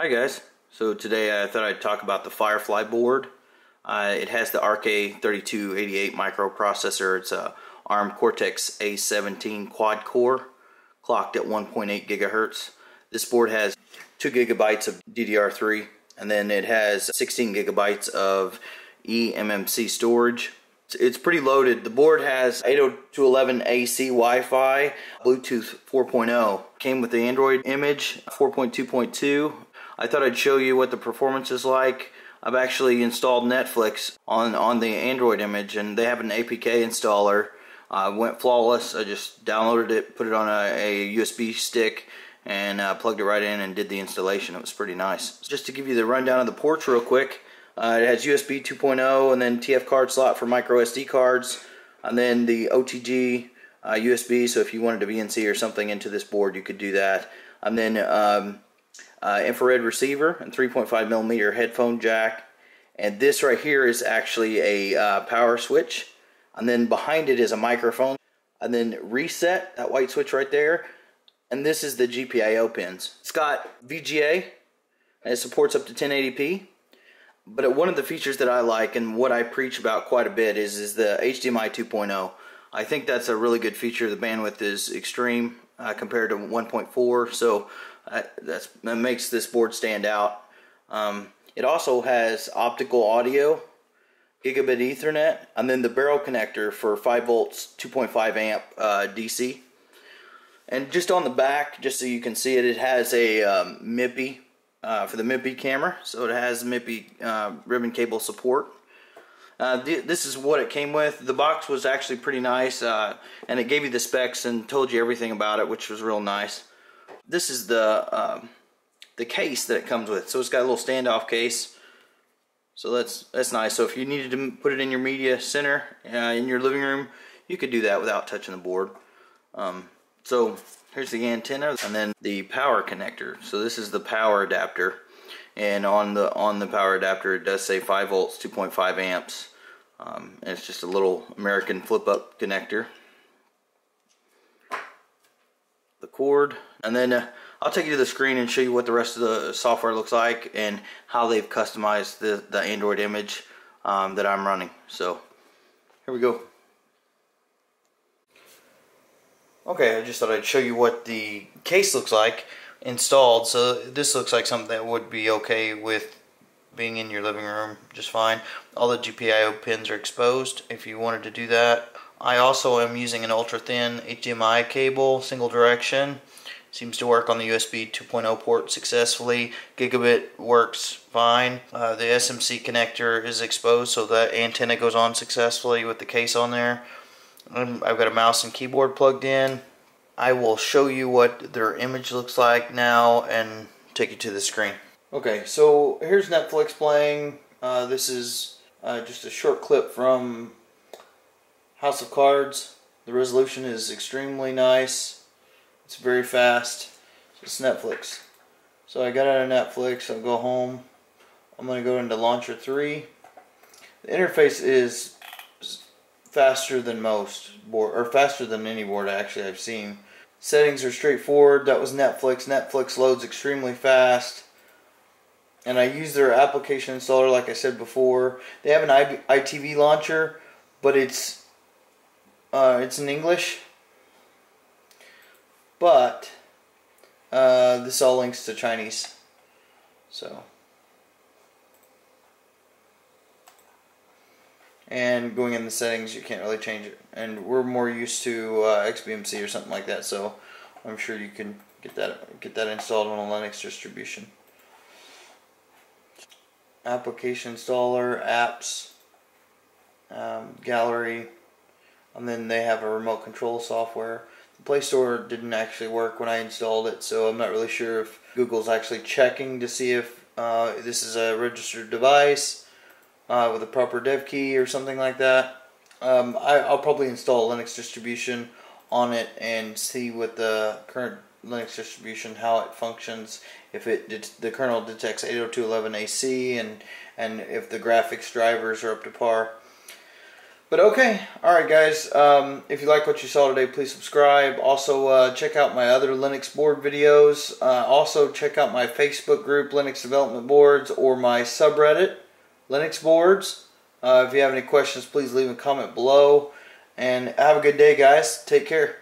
Hi guys. So today I thought I'd talk about the Firefly board. Uh, it has the RK3288 microprocessor. It's a ARM Cortex A17 quad core clocked at 1.8 gigahertz. This board has 2 gigabytes of DDR3 and then it has 16 gigabytes of eMMC storage. It's pretty loaded. The board has 802.11ac Wi-Fi, Bluetooth 4.0. Came with the Android image 4.2.2. I thought I'd show you what the performance is like. I've actually installed Netflix on, on the Android image and they have an APK installer. Uh, went flawless. I just downloaded it, put it on a, a USB stick and uh, plugged it right in and did the installation. It was pretty nice. Just to give you the rundown of the ports real quick. Uh, it has USB 2.0 and then TF card slot for micro SD cards, and then the OTG uh, USB. So if you wanted to VNC or something into this board, you could do that. And then um, uh, infrared receiver and 3.5 millimeter headphone jack. And this right here is actually a uh, power switch. And then behind it is a microphone. And then reset, that white switch right there. And this is the GPIO pins. It's got VGA, and it supports up to 1080p but one of the features that I like and what I preach about quite a bit is is the HDMI 2.0. I think that's a really good feature. The bandwidth is extreme uh, compared to 1.4, so that makes this board stand out. Um, it also has optical audio, gigabit Ethernet, and then the barrel connector for 5 volts, 2.5 amp uh, DC. And just on the back, just so you can see it, it has a um, MIPI uh, for the MIPI camera. So it has MIPI uh, ribbon cable support. Uh, th this is what it came with. The box was actually pretty nice, uh, and it gave you the specs and told you everything about it, which was real nice. This is the um, the case that it comes with. So it's got a little standoff case. So that's that's nice. So if you needed to put it in your media center uh, in your living room, you could do that without touching the board. Um, so Here's the antenna and then the power connector. So this is the power adapter. And on the on the power adapter it does say 5 volts, 2.5 amps. Um, and it's just a little American flip-up connector. The cord. And then uh, I'll take you to the screen and show you what the rest of the software looks like and how they've customized the, the Android image um, that I'm running. So here we go. Okay, I just thought I'd show you what the case looks like installed. So this looks like something that would be okay with being in your living room just fine. All the GPIO pins are exposed if you wanted to do that. I also am using an ultra thin HDMI cable, single direction. Seems to work on the USB 2.0 port successfully. Gigabit works fine. Uh, the SMC connector is exposed so the antenna goes on successfully with the case on there. Um, I've got a mouse and keyboard plugged in. I will show you what their image looks like now and take you to the screen. Okay, so here's Netflix playing. Uh, this is uh, just a short clip from House of Cards. The resolution is extremely nice. It's very fast. It's Netflix. So I got out of Netflix. I'll go home. I'm going to go into Launcher 3. The interface is faster than most board, or faster than any board actually I've seen. Settings are straightforward. That was Netflix. Netflix loads extremely fast. And I use their application installer like I said before. They have an ITV launcher, but it's uh, it's in English. But uh, this all links to Chinese. So and going in the settings you can't really change it and we're more used to uh, XBMC or something like that so I'm sure you can get that get that installed on a Linux distribution application installer apps um, gallery and then they have a remote control software the Play Store didn't actually work when I installed it so I'm not really sure if Google's actually checking to see if uh, this is a registered device uh, with a proper dev key or something like that. Um, I, will probably install a Linux distribution on it and see what the current Linux distribution how it functions. If it the kernel detects 802.11ac and and if the graphics drivers are up to par. But okay, alright guys, um, if you like what you saw today, please subscribe. Also, uh, check out my other Linux board videos. Uh, also, check out my Facebook group, Linux Development Boards, or my subreddit, Linux Boards. Uh, if you have any questions, please leave a comment below. And have a good day, guys. Take care.